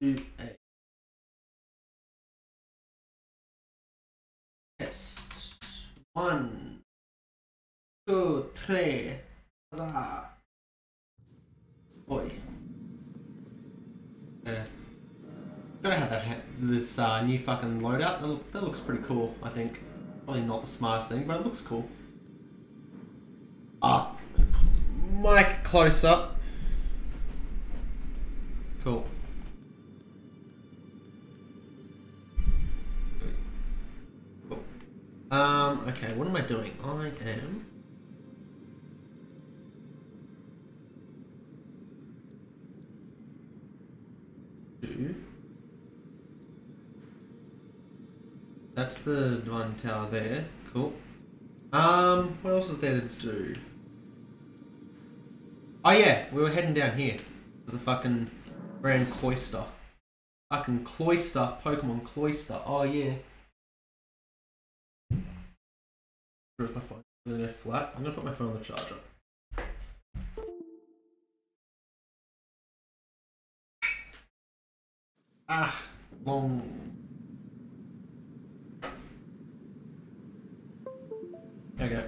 Do a test. One, two, three. Huzzah. Boy. Yeah. Gotta have that ha- this uh, new fucking loadout. That, look, that looks pretty cool. I think. Probably not the smartest thing, but it looks cool. Ah, mic close up. Cool. Cool. Um. Okay. What am I doing? I am. That's the one tower there. Cool. Um, what else is there to do? Oh yeah, we were heading down here the fucking Grand Cloister. Fucking Cloister, Pokemon Cloister. Oh yeah. Where's my phone? I'm gonna go flat. I'm gonna put my phone on the charger. Ah, long we go.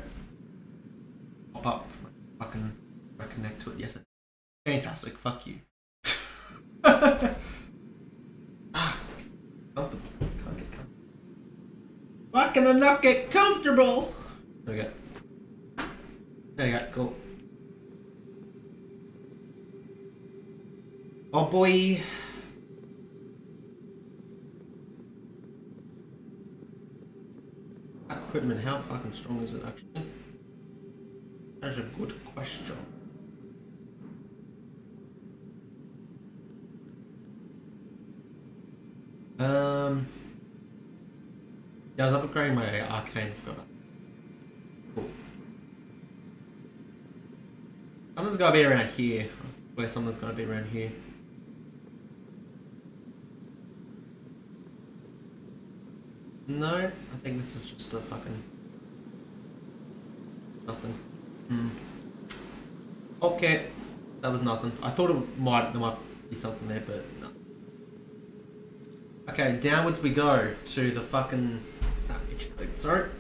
Pop up. Fucking I connect to it. Yes. Fantastic. Fuck you. ah, comfortable. Can't get comfortable. Why can I not get comfortable? You go. Cool. Oh boy. Equipment, how fucking strong is it actually? That's a good question. Um, yeah, I was upgrading my arcane. Forgot about. Cool. Someone's gotta be around here. Where someone's gotta be around here. No, I think this is just a fucking nothing. Hmm. Okay, that was nothing. I thought it might there might be something there, but no. Okay, downwards we go to the fucking. Leg, Sorry.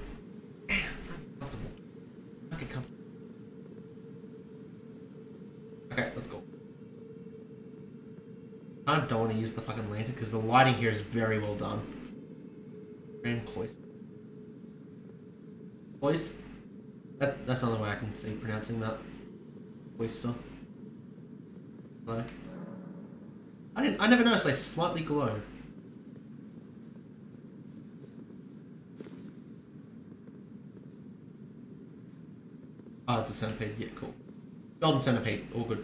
Okay, let's go. I don't want to use the fucking lantern because the lighting here is very well done. Grand Cloister. Cloister? That, that's the only way I can see pronouncing that. Cloister. Glow. I didn't. I never noticed they slightly glow. Ah, it's a centipede. Yeah, cool. Golden centipede. All good.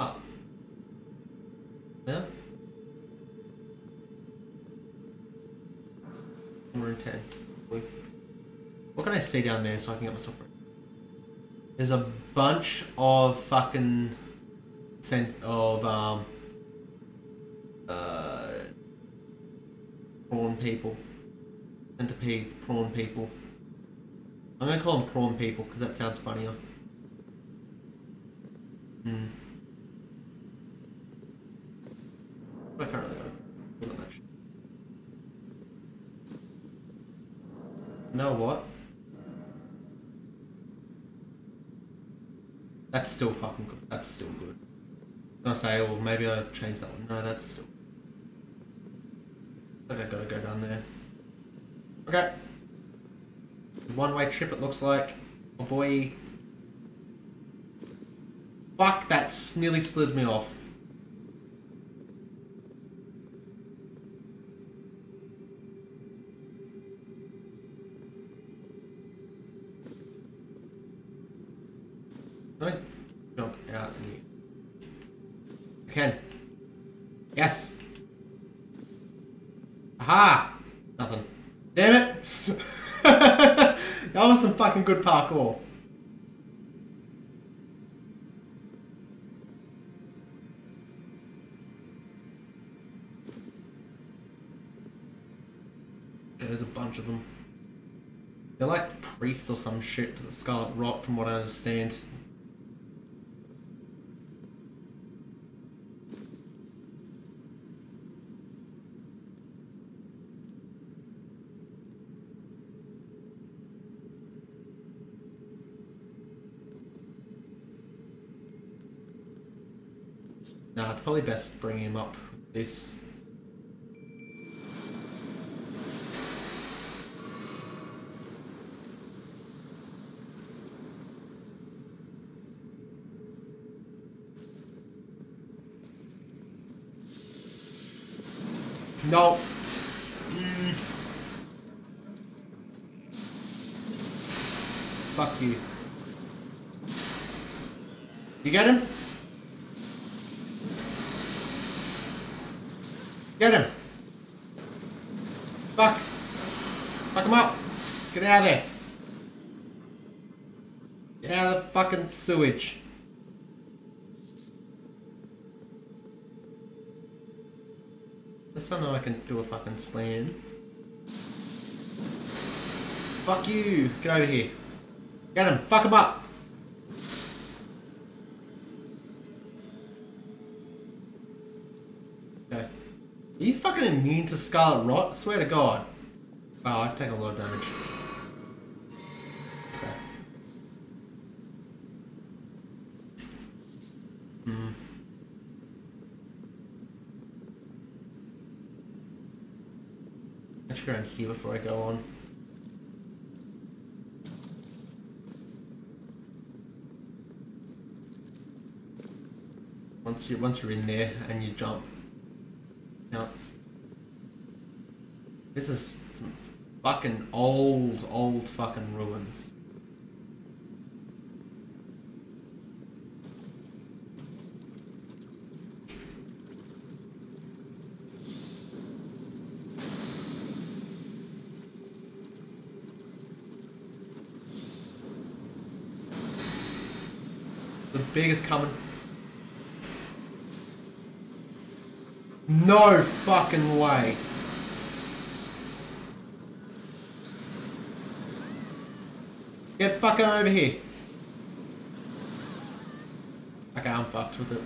Ah. Number ten. What can I see down there so I can get myself ready? There's a bunch of fucking cent of um uh prawn people. Centipedes, prawn people. I'm gonna call them prawn people because that sounds funnier. Hmm. I can't really go. Know what? That's still fucking good. That's still good. I say, well, maybe I'll change that one. No, that's still. I think I gotta go down there. Okay. Trip, it looks like. Oh boy. Fuck, that's nearly slid me off. Can I jump out and you... I can. Yes. Aha! Nothing. Damn it! that was some fucking good parkour. There's a bunch of them. They're like priests or some shit, Scarlet Rot, from what I understand. Probably best bringing him up this. No. Fuck you. You get him? Get him! Fuck! Fuck him up! Get out of there! Get out of the sewage. This I know I can do a fucking slam. Fuck you! Get over here. Get him! Fuck him up! Okay. Are you fucking immune to Scarlet Rot? I swear to God. Oh, I've taken a lot of damage. Should go around here before I go on. Once you once you're in there and you jump, counts. This is fucking old, old fucking ruins. The biggest coming. No fucking way. Get fucking over here. Okay, I'm fucked with it.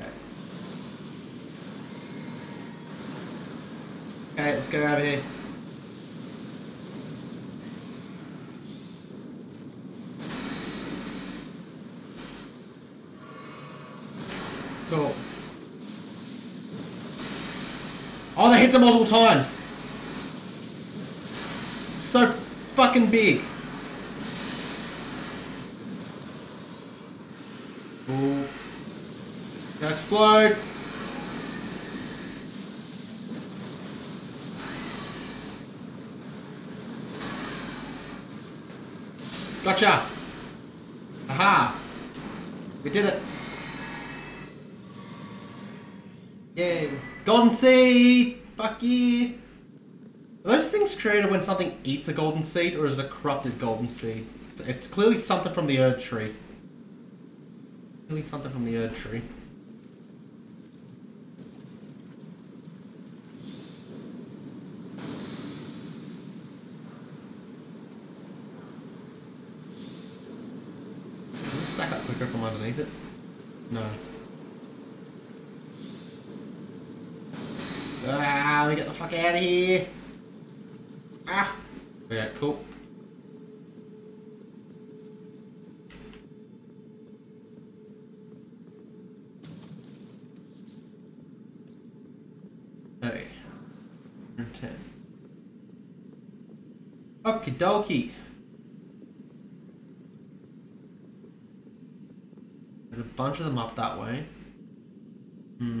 Okay. Okay, let's go over here. Cool. Oh, they hit him multiple times. So fucking big. Ooh. Gonna explode. Gotcha. Aha. We did it. Yay. Golden seed! Fuck yeah! Are those things created when something eats a golden seed, or is it a corrupted golden seed? It's, it's clearly something from the Erd tree. Clearly something from the Erd tree. Does this stack up quicker from underneath it? No. Ah, let me get the fuck out of here. Ah. Okay, cool. Okay. 10. Okie There's a bunch of them up that way. Hmm.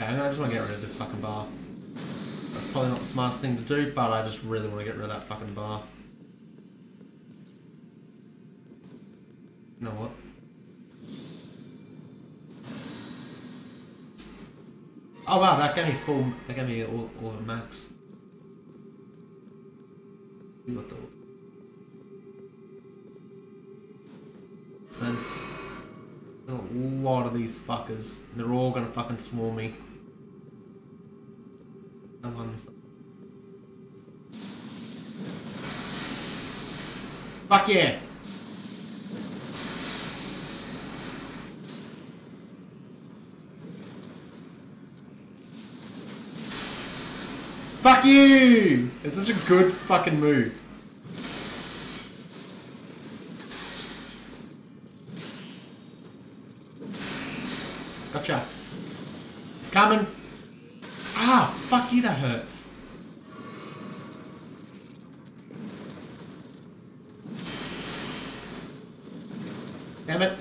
Okay, I just want to get rid of this fucking bar. That's probably not the smartest thing to do, but I just really want to get rid of that fucking bar. You know what? Oh wow, that gave me full, that gave me all, all the max. What the... Then... A lot of these fuckers. And they're all gonna fucking swarm me. Fuck yeah! Fuck you! It's such a good fucking move. Gotcha. It's coming. Ah, fuck you, that hurts. Damn it.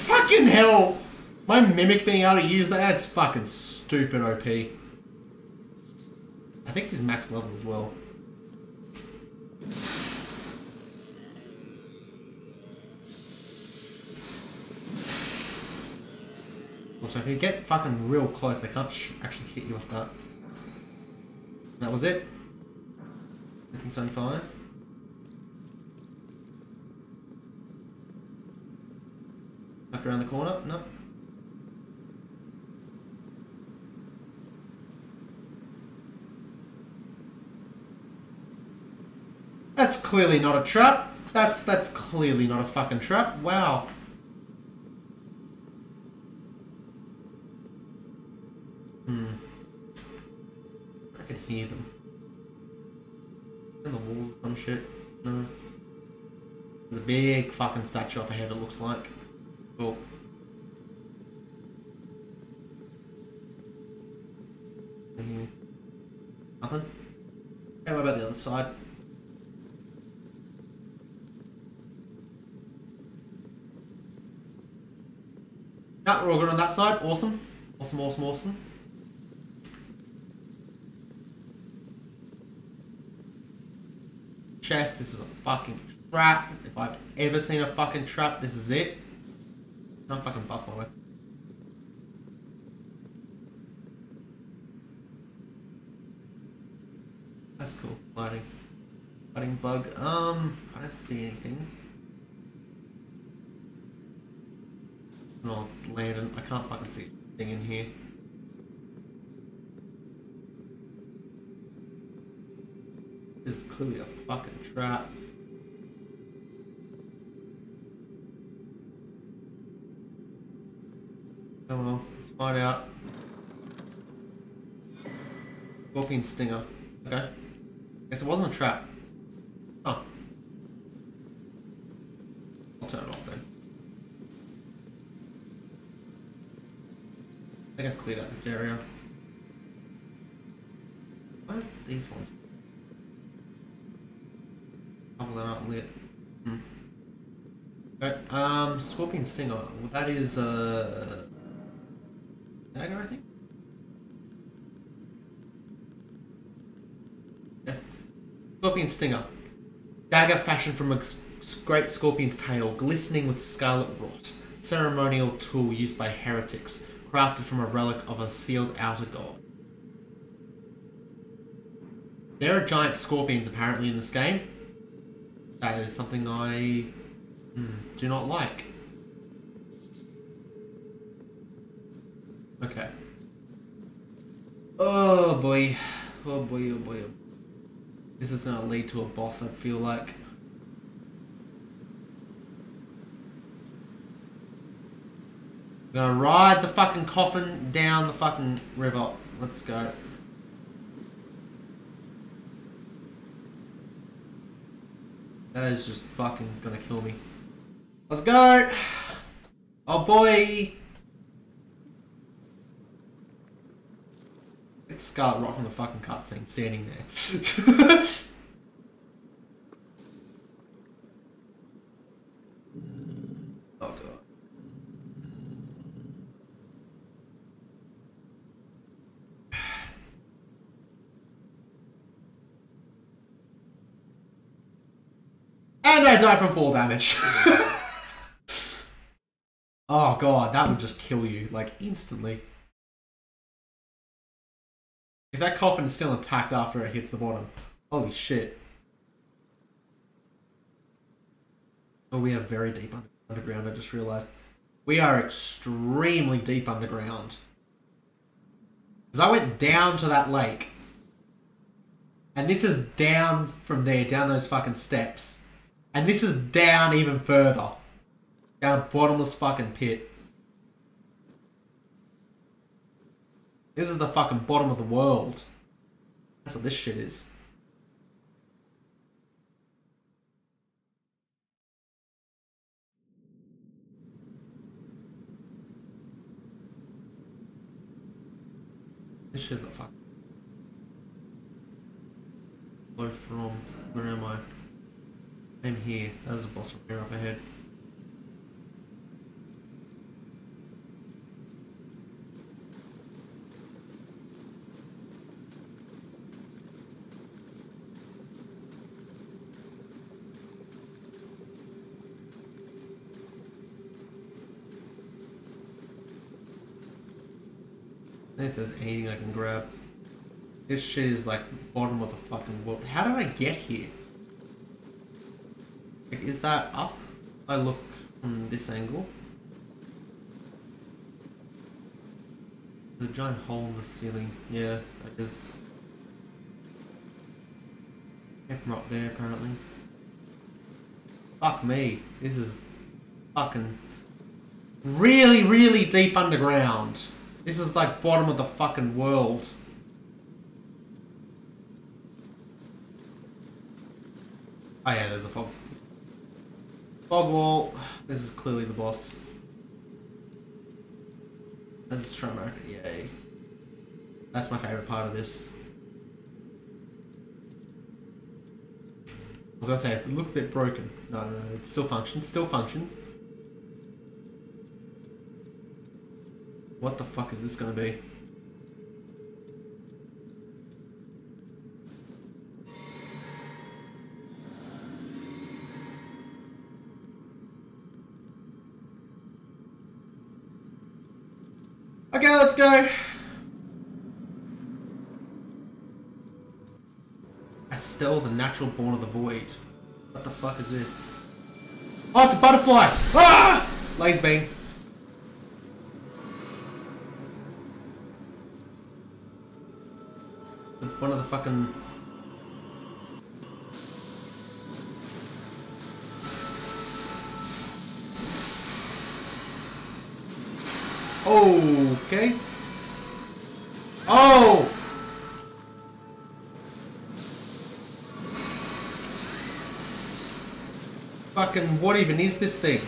Fucking hell! My Mimic being able to use that, that's fucking stupid OP. I max level as well. Also, if you get fucking real close, they can't actually hit you with that. That was it. Everything's on fire. Back around the corner? No. That's clearly not a trap. That's that's clearly not a fucking trap. Wow. Hmm. I can hear them. In the walls some shit. No. There's a big fucking statue up ahead it looks like. Cool. Nothing? How about the other side? Yeah, we're all good on that side. Awesome. Awesome, awesome, awesome. Chest, this is a fucking trap. If I've ever seen a fucking trap, this is it. No fucking buff my way. That's cool. Lighting. Lighting bug. Um, I don't see anything. I can't fucking see anything in here. This is clearly a fucking trap. Oh well, let's find out. Scorpion Stinger. Okay. Guess it wasn't a trap. Oh. I'll turn it off then. I think I've cleared out this area. Why are these ones? Oh, they're not lit. Hmm. Okay, um, Scorpion Stinger. Well, that is, uh... Dagger, I think? Yeah. Scorpion Stinger. Dagger fashioned from a great scorpion's tail, glistening with scarlet rot. Ceremonial tool used by heretics, crafted from a relic of a sealed outer god. There are giant scorpions apparently in this game. That is something I hmm, do not like. Okay. Oh boy. Oh boy, oh boy, This is gonna lead to a boss, I feel like. Gonna ride the fucking coffin down the fucking river. Let's go. That is just fucking gonna kill me. Let's go! Oh boy! It's Scarlet Rock from the fucking cutscene, standing there. oh god. From fall damage. oh god, that would just kill you, like, instantly. If that coffin is still intact after it hits the bottom. Holy shit. Oh, we are very deep underground. underground, I just realised. We are extremely deep underground. Because I went down to that lake. And this is down from there, down those fucking steps. And this is down even further. Down a bottomless fucking pit. This is the fucking bottom of the world. That's what this shit is. This shit's a fuck. Low from. Where am I? I'm here. That is a boss from here up ahead. if there's anything I can grab. This shit is like bottom of the fucking world. How did I get here? Like, is that up? I look from this angle. There's a giant hole in the ceiling. Yeah, I just came from up there apparently. Fuck me. This is fucking really, really deep underground. This is like bottom of the fucking world. Oh yeah, there's a fog. Fog wall. This is clearly the boss. This is yay. That's my favorite part of this. I was gonna say, it looks a bit broken. No, no, no, it still functions, still functions. What the fuck is this gonna be? Okay, let's go. Natural born of the void. What the fuck is this? Oh, it's a butterfly! Ah! Laser beam. one of the fucking Okay. Fucking what even is this thing?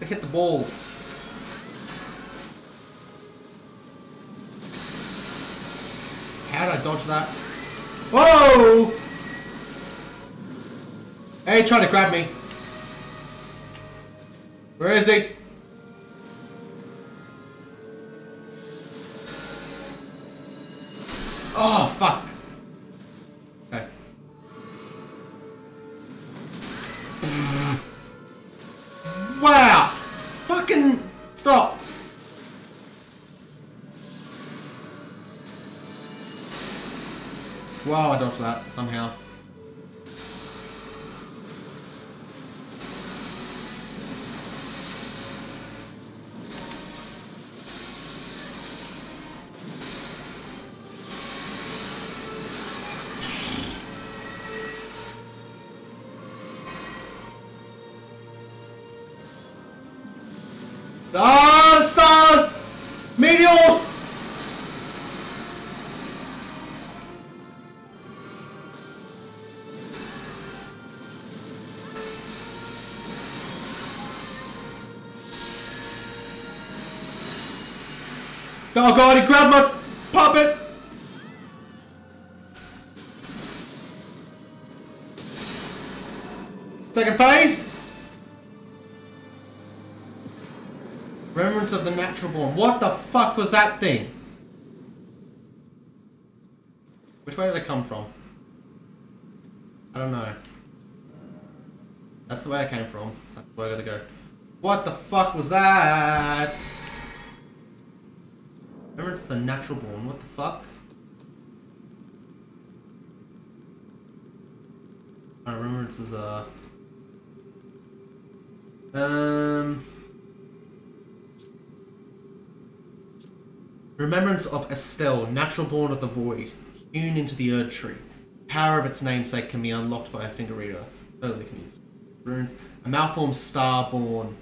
I hit the balls. How did I dodge that? Whoa! Hey, trying to grab me. Where is he? Oh, fuck. Dodged that somehow. Oh god, he grabbed my puppet! Second phase! Remembrance of the Natural Born. What the fuck was that thing? Which way did I come from? I don't know. That's the way I came from. That's where I gotta go. What the fuck was that? Remembrance of the Natural Born. What the fuck? I remember it's as a. Um. Remembrance of Astel, natural born of the void, hewn into the Erd tree. Power of its namesake can be unlocked by a finger reader. Only can use runes. A malformed star born.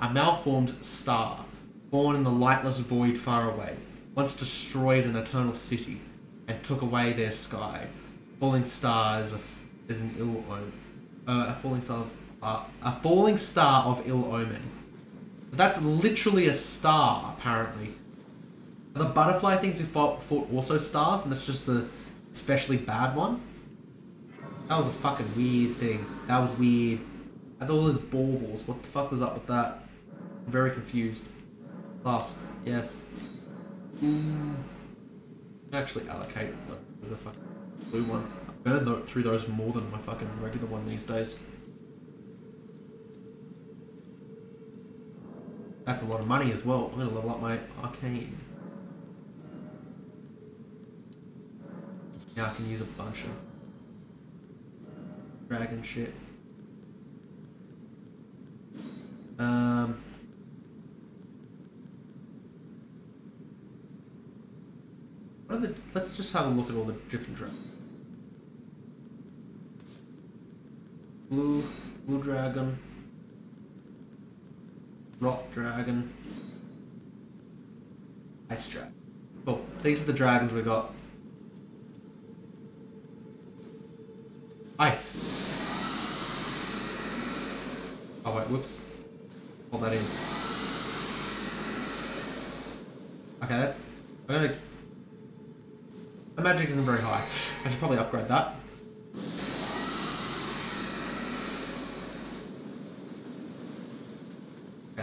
A malformed star, born in the lightless void far away, once destroyed an eternal city, and took away their sky. Falling star is, a, is an ill omen. Uh, a falling star of uh, a falling star of ill omen. That's literally a star, apparently. The butterfly things we fought, fought also stars, and that's just a especially bad one. That was a fucking weird thing. That was weird. I it was baubles. What the fuck was up with that? I'm very confused. Flasks, yes. Mm. Actually allocate the, the fucking blue one. I better note through those more than my fucking regular one these days. That's a lot of money as well. I'm gonna level up my arcane. Now I can use a bunch of dragon shit. Um, what are the? Let's just have a look at all the different dragons. Blue, blue dragon, rock dragon, ice dragon. Cool. These are the dragons we got. Ice. Oh wait, whoops. Hold that in. Okay, I'm gonna... The magic isn't very high. I should probably upgrade that.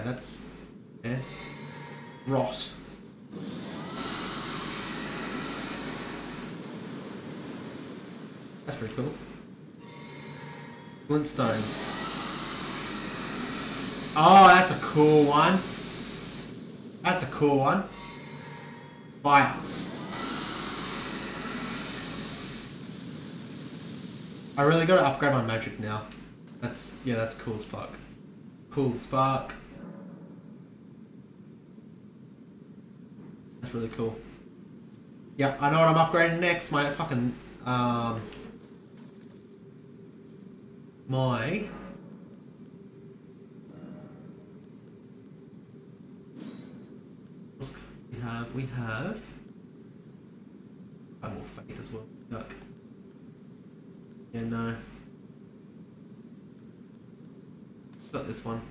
That's... Yeah. Rot. That's pretty cool. Glintstone. Oh, that's a cool one. That's a cool one. Fire. I really gotta upgrade my magic now. That's, yeah, that's cool as fuck. Cool as fuck. Really cool. Yeah, I know what I'm upgrading next. My fucking, um, my we have we have I will faith as well. Yuck. Yeah no. Got this one.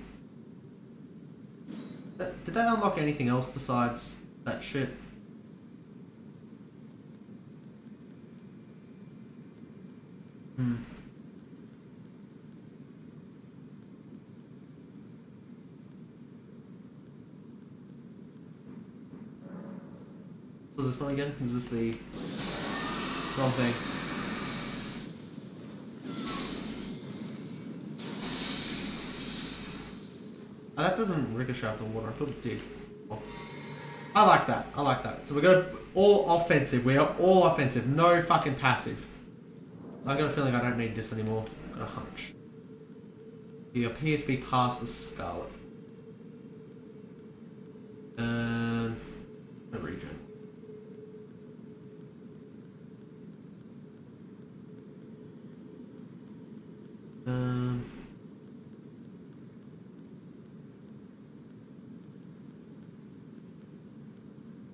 Did that unlock anything else besides that shit? Hmm. Was this one again? Is this the wrong thing? Oh, that doesn't ricochet off the water. I thought it did. Oh. I like that. I like that. So we're going to all offensive. We are all offensive. No fucking passive. I got a feeling I don't need this anymore. I Got a hunch. You appear to be past the scarlet. Um, a region. Um,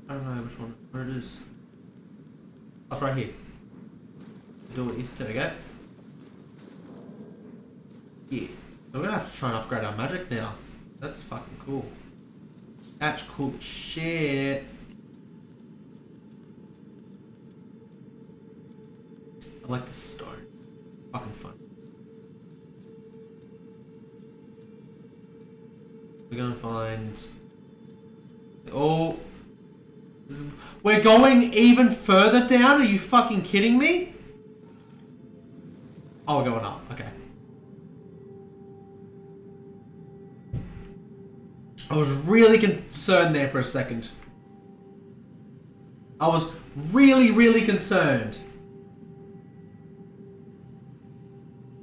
I don't know which one, where it is. Oh, it's right here. Ability, there we go. Yeah. So we're gonna have to try and upgrade our magic now. That's fucking cool. Cool as shit. I like the stone. Fucking fun. We're gonna find. Oh. We're going even further down? Are you fucking kidding me? Concerned there for a second. I was really, really concerned.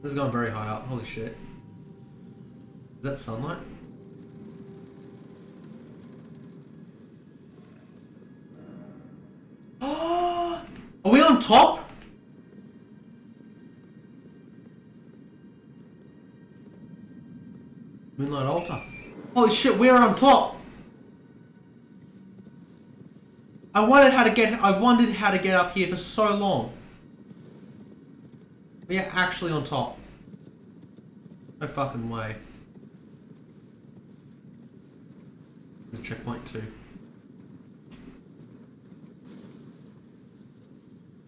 This is going very high up. Holy shit. Is that sunlight? Are we on top? Moonlight altar. Holy shit, we're on top! I wondered how to get I wondered how to get up here for so long. We are actually on top. No fucking way. The checkpoint too.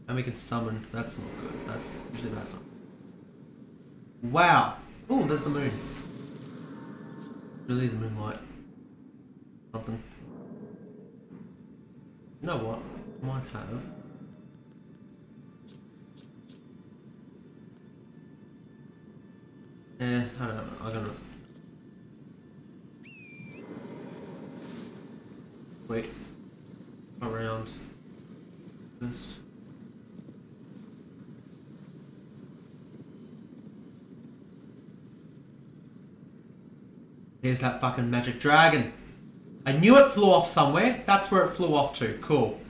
And we can summon. That's not good. That's usually that's not. Wow. Oh, there's the moon. Really is moonlight. Something. You know what? Might have. Eh, I don't know. I'm gonna. Wait. Around. First. Here's that fucking magic dragon. I knew it flew off somewhere. That's where it flew off to. Cool.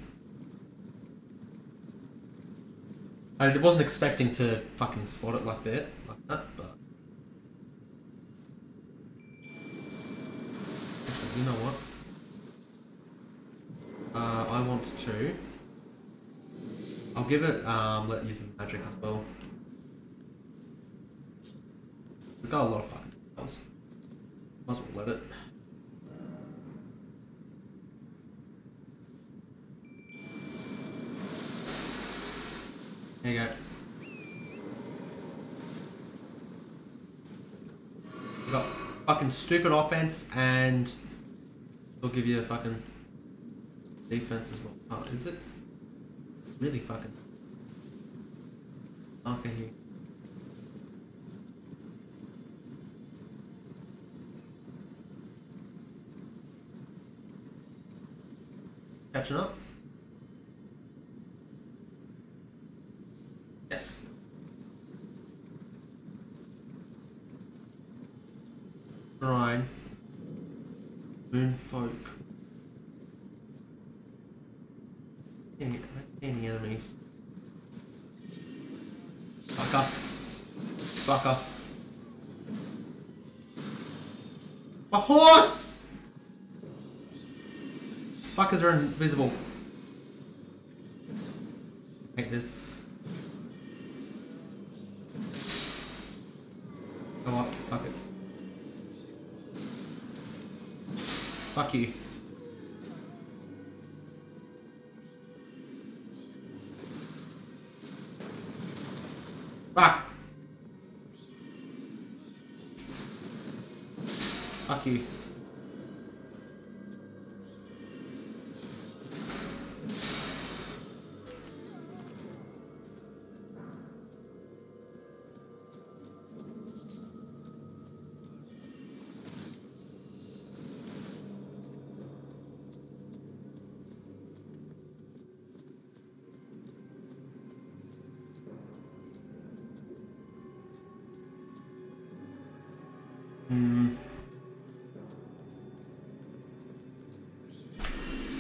I wasn't expecting to fucking spot it like that, like that, but actually, you know what? Uh, I want to. I'll give it. Um, let it use magic as well. We've got a lot of fucking spells. Might as well let it. There you go. We got fucking stupid offense and we'll give you a fucking defense as well. Oh, is it? Really fucking. Oh, okay, here. Catching up?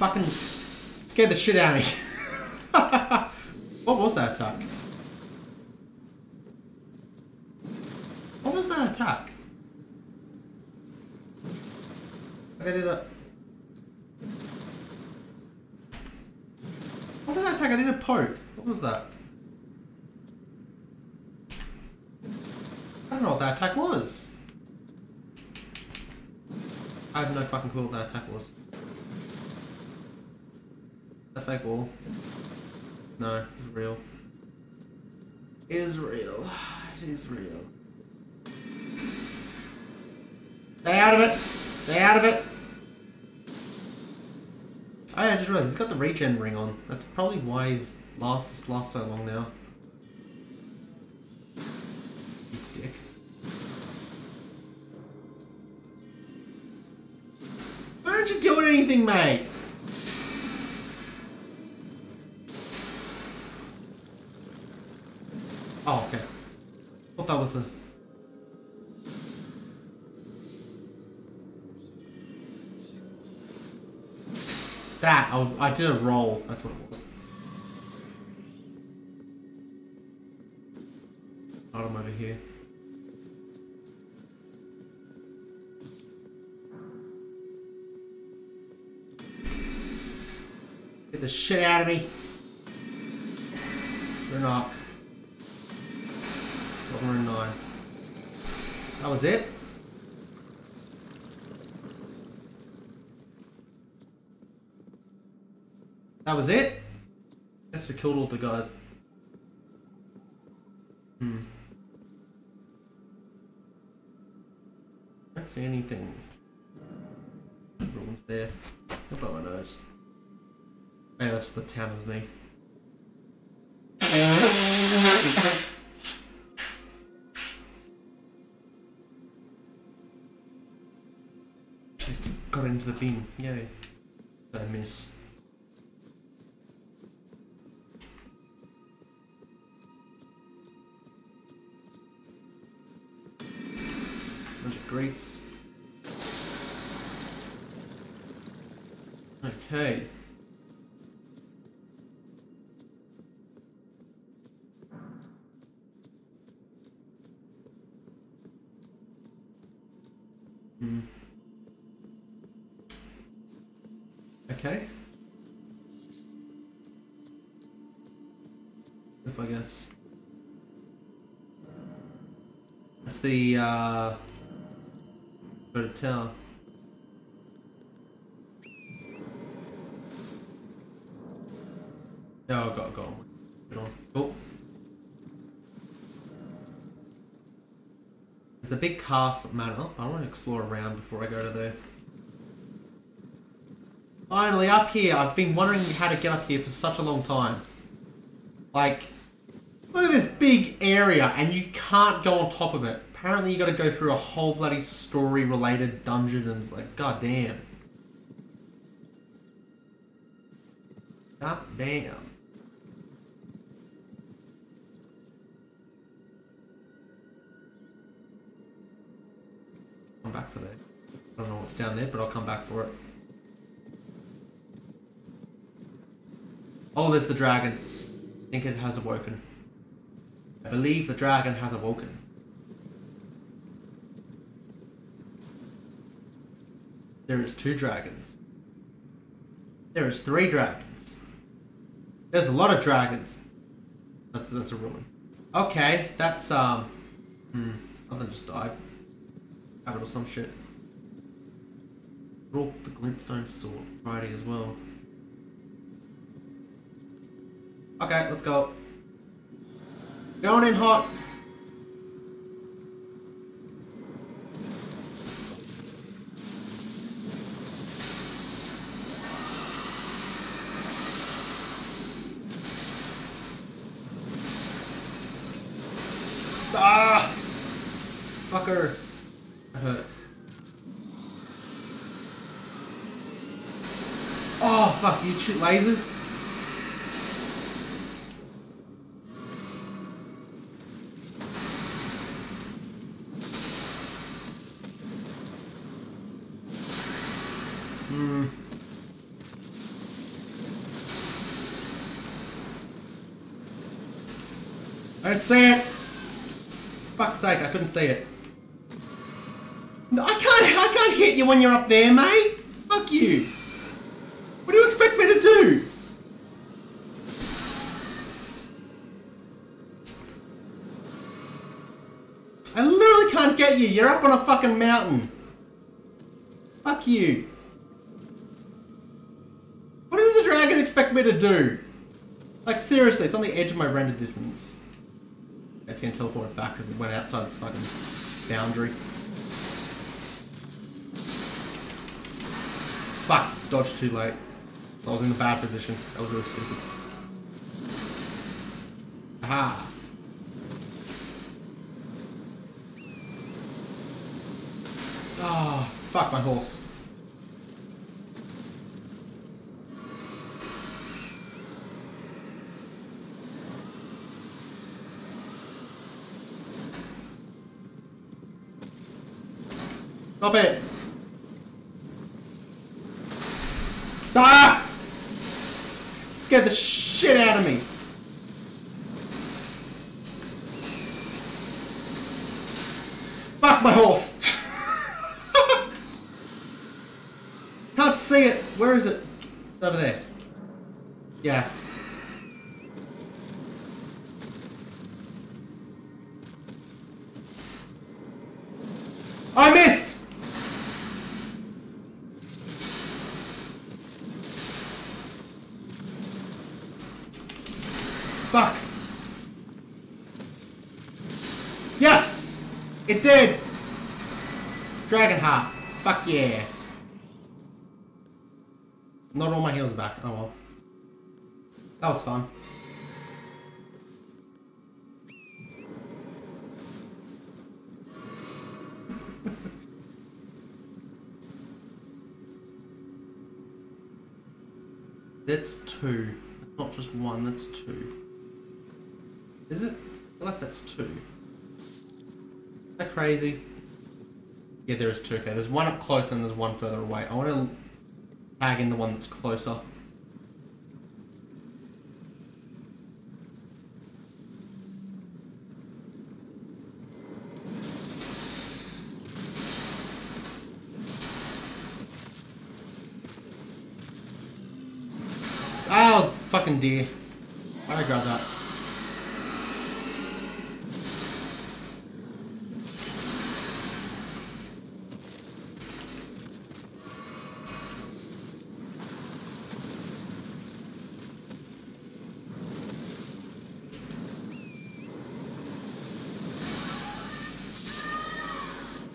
Fucking scared the shit out of me. what was that attack? What was that attack? Like I did a... What was that attack? I did a poke. What was that? I don't know what that attack was. I have no fucking clue what that attack was. A fake wall. No, it's real. It is real. It is real. Stay out of it! Stay out of it! Oh, yeah, I just realized he's got the regen ring on. That's probably why he's lasts lasts so long now. That, I, I did a roll. That's what it was. Item over here. Get the shit out of me. We're not. We're in nine. That was it? That was it? Guess we killed all the guys. Hmm. Don't see anything. Everyone's there. Blow my nose. Yeah, that's the town underneath. Got into the bin. Yay. I miss. Grease. Okay. Hmm. Okay. If I guess. That's the uh go to I've gotta go. Get on. Oh. There's a big castle manor. I want to explore around before I go to there. Finally, up here. I've been wondering how to get up here for such a long time. Like, look at this big area and you can't go on top of it. Apparently you gotta go through a whole bloody story-related dungeon and it's like, god damn. God damn. Come back for that. I don't know what's down there, but I'll come back for it. Oh, there's the dragon. I think it has awoken. I believe the dragon has awoken. There is two dragons. There is three dragons. There's a lot of dragons. That's that's a ruin. Okay, that's um. Hmm. Something just died. Rabbit or some shit. Broke the glintstone sword Friday as well. Okay, let's go. Going in hot. Ah! Fucker. Hurts. Oh, fuck, you shoot lasers? Hmm. I didn't see it. Fuck's sake, I couldn't see it. No, I can't. I can't hit you when you're up there, mate. Fuck you. What do you expect me to do? I literally can't get you. You're up on a fucking mountain. Fuck you. What does the dragon expect me to do? Like, seriously, it's on the edge of my render distance. It's gonna teleport it back because it went outside its fucking boundary. dodged too late. I was in a bad position. That was really stupid. Aha! Ah, oh, fuck my horse. Stop it! Scared the shit out of me. Fuck my horse! Can't see it. Where is it? It's over there. Yes. One up close and there's one further away. I want to tag in the one that's closer. Ah, I fucking D. Why'd I grab that?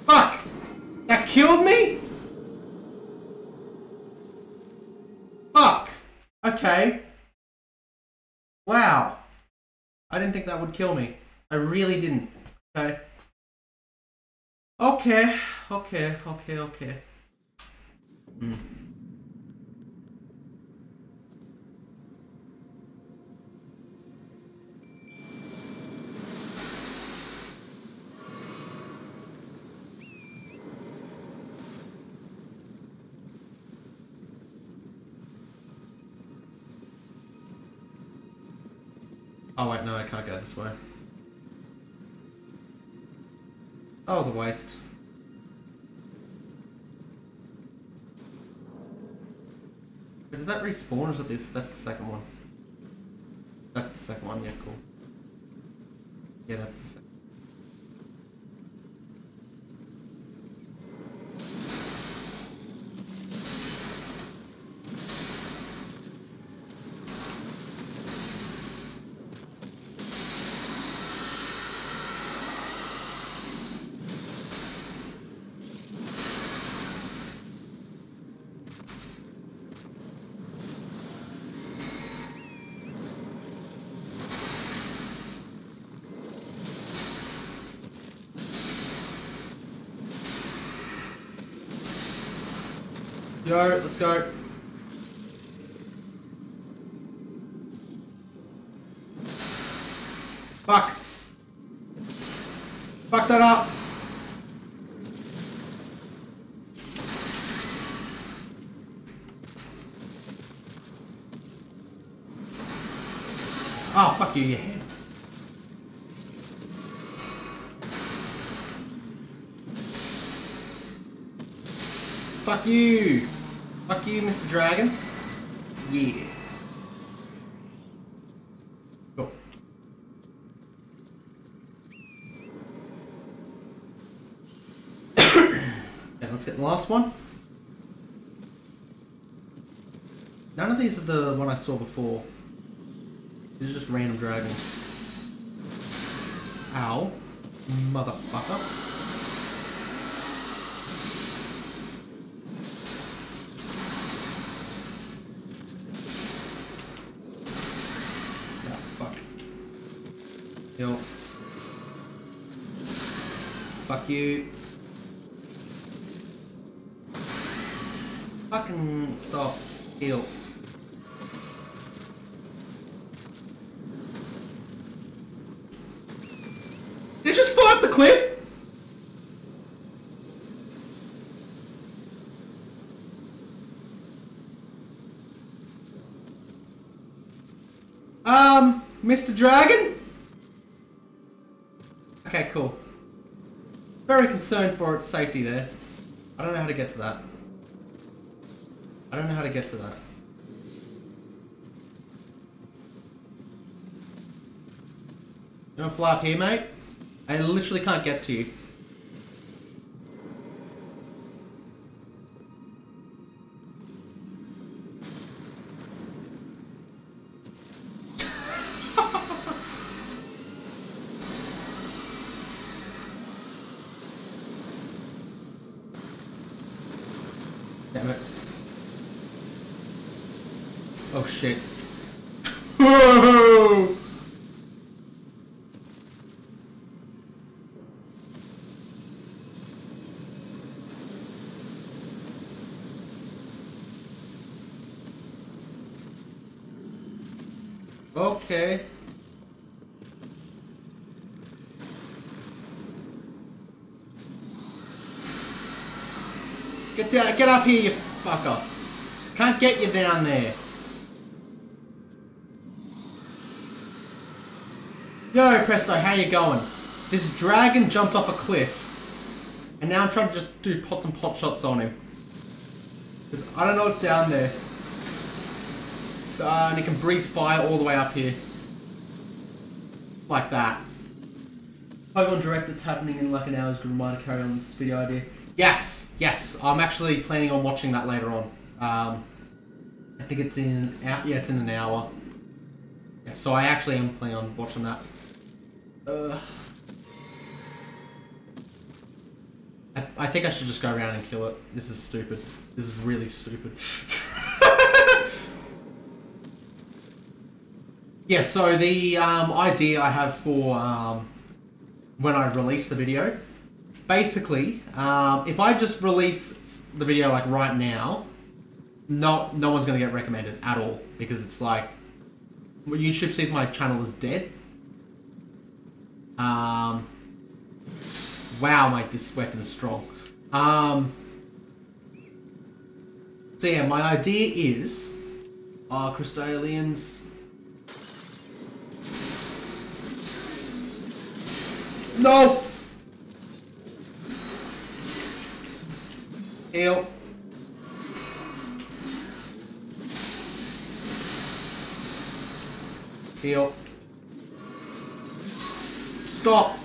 Fuck! That killed me? Fuck. Okay. Wow. I didn't think that would kill me. I really didn't. Okay. Okay. Okay. Okay. Okay. Hmm. Oh, that was a waste. But did that respawn or is it this? That's the second one. That's the second one, yeah, cool. Yeah, that's the second. Go, let's go. Fuck. Fuck that up. Oh, fuck you, you head. Fuck you. Fuck you, Mr. Dragon. Yeah. Go. okay, let's get the last one. None of these are the one I saw before. These are just random dragons. Ow. Motherfucker. Ah, fuck. Yo. Fuck you. stop. Heal. Did it just fall off the cliff? Um, Mr. Dragon? Okay, cool. Very concerned for its safety there. I don't know how to get to that. I don't know how to get to that. You wanna fly up here, mate? I literally can't get to you. Damn it. Oh shit. Whoa! Okay. Get down, get up here, you fucker. Can't get you down there. Yo, Presto, how you going? This dragon jumped off a cliff. And now I'm trying to just do pots and pot shots on him. I don't know what's down there. Uh, and he can breathe fire all the way up here. Like that. Pokemon Direct that's happening in like an hour's good reminder to carry on this video idea. Yes, yes, I'm actually planning on watching that later on. Um, I think it's in hour. Yeah, it's in an hour. Yeah, so I actually am planning on watching that. Uh, I, I think I should just go around and kill it. This is stupid. This is really stupid. yeah, so the um, idea I have for um, when I release the video, basically, um, if I just release the video like right now, no, no one's gonna get recommended at all because it's like YouTube sees my channel is dead. Um, wow, mate, this weapon is strong. Um, so yeah, my idea is, uh, Crystalians. No! Heal. Heal. Stop.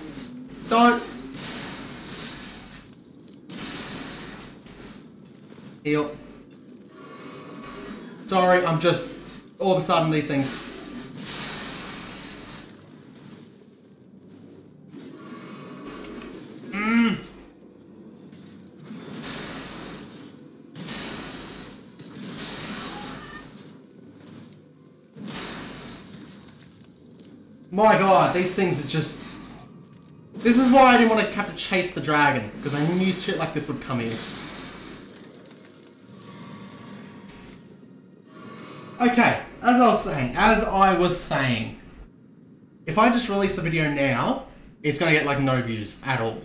Don't. Heal. Sorry, I'm just all of a sudden these things. My god, these things are just... This is why I didn't want to have to chase the dragon, because I knew shit like this would come in. Okay, as I was saying, as I was saying, if I just release the video now, it's going to get like no views at all.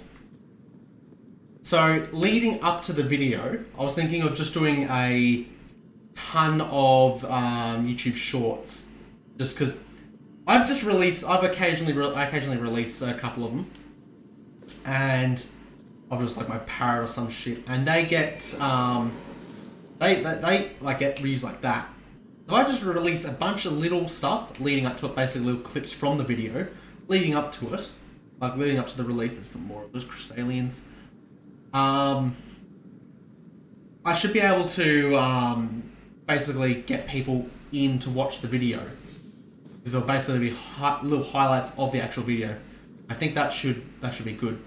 So leading up to the video, I was thinking of just doing a ton of um, YouTube shorts, just because I've just released. I've occasionally, re I occasionally release a couple of them, and I've just like my parrot or some shit, and they get um, they, they they like get views like that. So I just release a bunch of little stuff leading up to it, basically little clips from the video, leading up to it, like leading up to the release. There's some more of those Crystalians. Um, I should be able to um, basically get people in to watch the video. Because it'll basically be hi little highlights of the actual video. I think that should that should be good.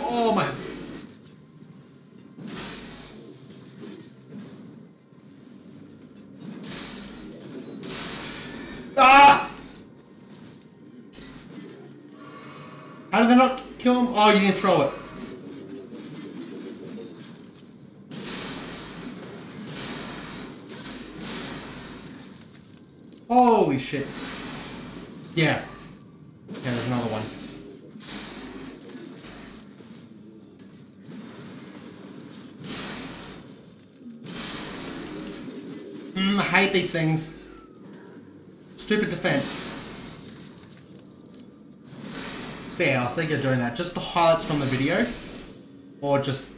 Oh my Ah! How did they not kill him? Oh, you didn't throw it. Holy shit. Yeah. Yeah, there's another one. Mm, I hate these things. Stupid defense. So yeah, I was thinking of doing that. Just the highlights from the video. Or just...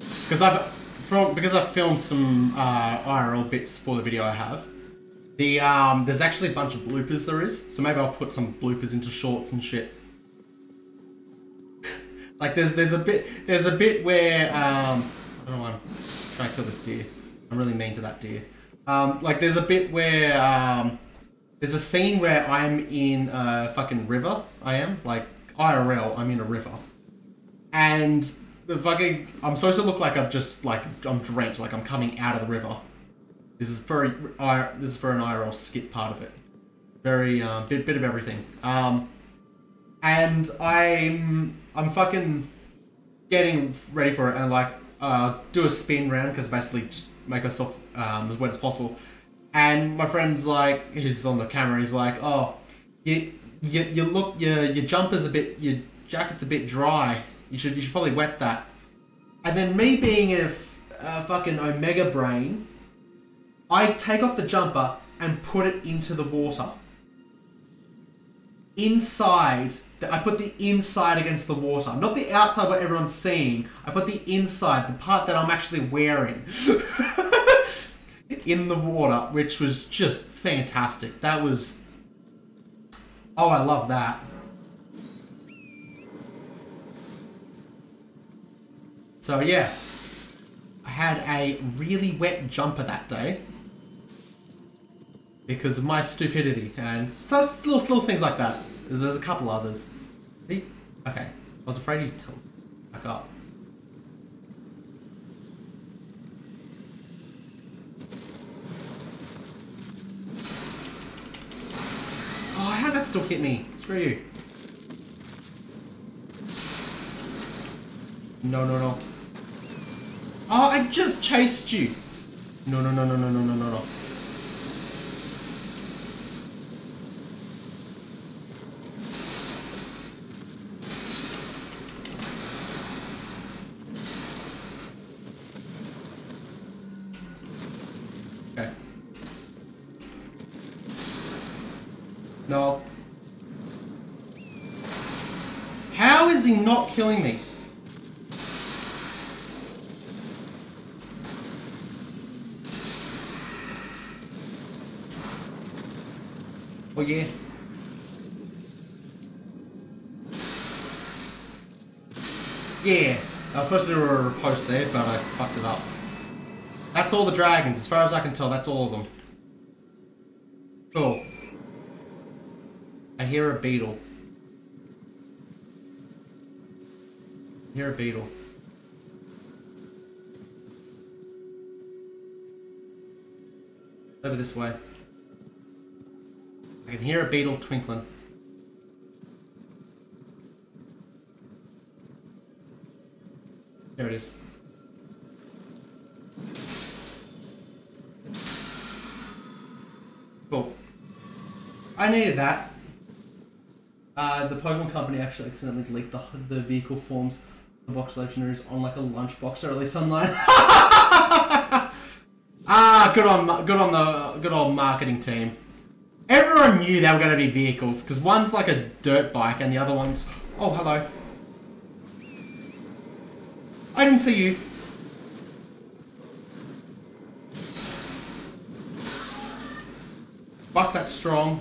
Because I've... From, because I've filmed some uh, IRL bits for the video I have. The um, there's actually a bunch of bloopers there is, so maybe I'll put some bloopers into shorts and shit. like there's there's a bit there's a bit where um, I don't want to try and kill this deer. I'm really mean to that deer. Um, like there's a bit where um, there's a scene where I'm in a fucking river. I am like IRL. I'm in a river, and the fucking I'm supposed to look like I've just like I'm drenched, like I'm coming out of the river. This is for I this is for an IRL skit part of it. Very uh, bit bit of everything. Um, and I'm I'm fucking getting ready for it and like uh, do a spin round because basically just make myself um, as wet as possible. And my friend's like, he's on the camera. He's like, oh, you you, you look your your jumper's a bit your jacket's a bit dry. You should you should probably wet that. And then me being a fucking omega brain, I take off the jumper and put it into the water. Inside, I put the inside against the water, not the outside what everyone's seeing. I put the inside, the part that I'm actually wearing, in the water, which was just fantastic. That was. Oh, I love that. So yeah, I had a really wet jumper that day because of my stupidity and just little, little things like that. There's a couple others. See? Okay, I was afraid you'd tell. Back up. Oh, how did that still hit me? Screw you. No, no, no. Oh, I just chased you. No, no, no, no, no, no, no, no, no. Okay. No. How is he not killing me? Oh yeah. Yeah. I was supposed to do a riposte there, but I fucked it up. That's all the dragons. As far as I can tell, that's all of them. Cool. I hear a beetle. I hear a beetle. Over this way. I can hear a beetle twinkling. There it is. Cool. Needed that. Uh, the Pokemon Company actually accidentally leaked the, the vehicle forms the box legendaries on like a lunchbox or at least online. ah, good on good on the good old marketing team. Everyone knew they were going to be vehicles because one's like a dirt bike and the other one's oh hello. I didn't see you. Fuck, that's strong.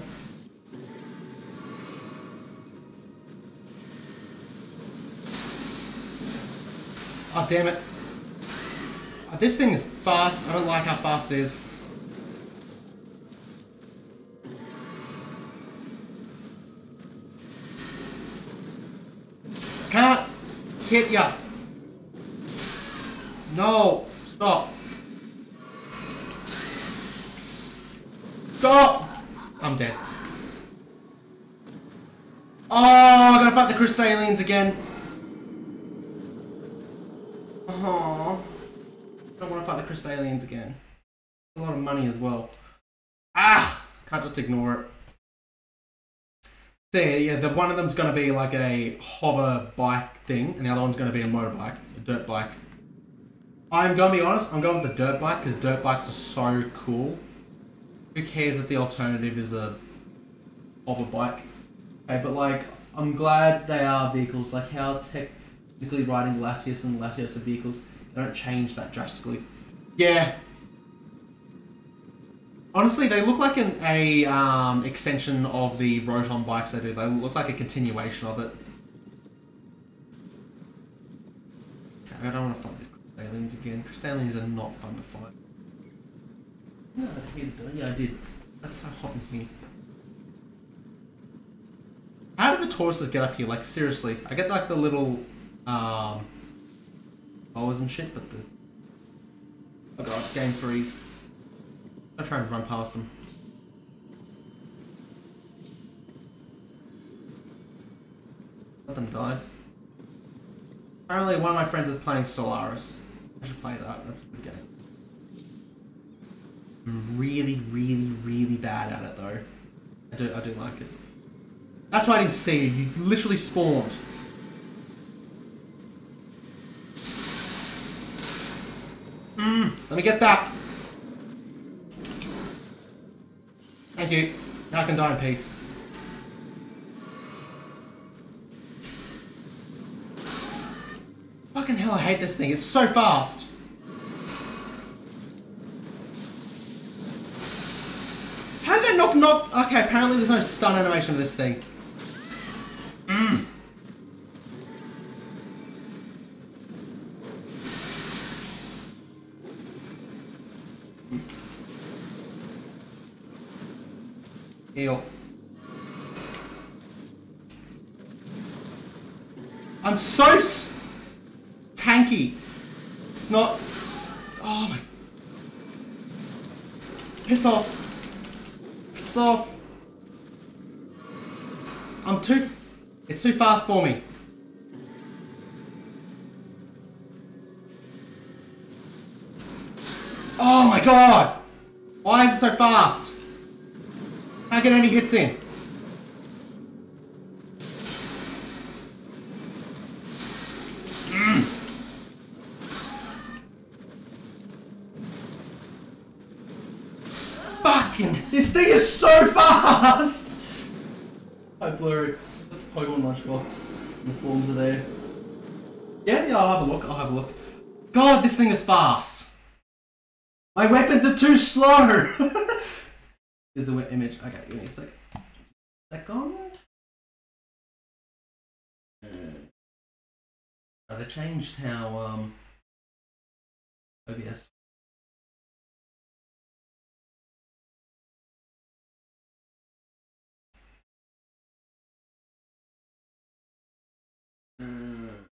Oh, damn it. This thing is fast. I don't like how fast it is. Can't hit ya. No. Stop. Stop! I'm dead. Oh, I gotta fight the Crystalians again. Oh, I don't want to fight Crystalians again. A lot of money as well. Ah! Can't just ignore it. So yeah, the one of them's gonna be like a hover bike thing, and the other one's gonna be a motorbike, a dirt bike. I'm gonna be honest, I'm going with the dirt bike because dirt bikes are so cool. Who cares if the alternative is a hover bike? Okay, but like I'm glad they are vehicles. Like how technically riding Latias and Latios are vehicles, they don't change that drastically. Yeah. Honestly, they look like an a um, extension of the Rotom bikes they do. They look like a continuation of it. I don't want to fight the aliens again. aliens are not fun to fight. Yeah, I did. That's so hot in here. How did the Tauruses get up here? Like, seriously. I get, like, the little, um... Boas and shit, but the... Oh god, game freeze. I'm trying to run past them. Let them die. Apparently one of my friends is playing Solaris. I should play that, that's a good game. I'm really, really, really bad at it though. I do I do like it. That's why I didn't see you. You literally spawned. Mm, let me get that. Thank you. Now I can die in peace. Fucking hell, I hate this thing. It's so fast. How did that knock knock? Okay, apparently there's no stun animation of this thing. Mmm. Heal. I'm so tanky. It's not... Oh my... Piss off. Piss off. I'm too... It's too fast for me. Oh my god! Why is it so fast? Get any hits in? Mm. Fucking, this thing is so fast! Hi Blue, Pokemon Lunchbox, the forms are there. Yeah, yeah, I'll have a look, I'll have a look. God, this thing is fast! My weapons are too slow! is the image. Okay, give me a sec. Second. Uh, they changed how um, OBS. Uh,